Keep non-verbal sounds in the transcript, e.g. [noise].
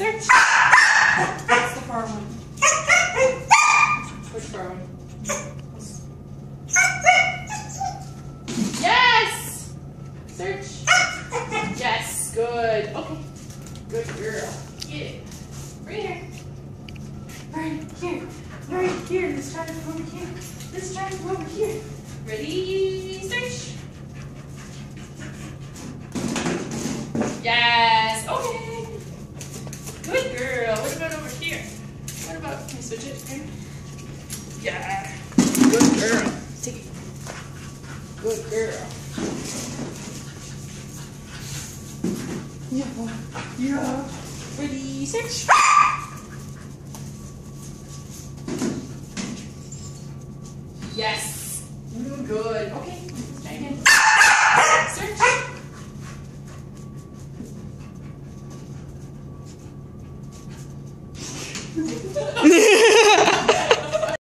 Search. That's the far one. Which far one? Yes! Search. Yes, good. Okay. Good girl. Get it. Right here. Right here. Right here. This time from over here. This time from over here. Ready? Search. Yes. Okay. Good girl. What about over here? What about, can you switch it here? Yeah. Good girl. Take it. Good girl. Yeah. Yeah. Ready, search. Yes. Mm, Good. Okay. Try again. Search. [laughs]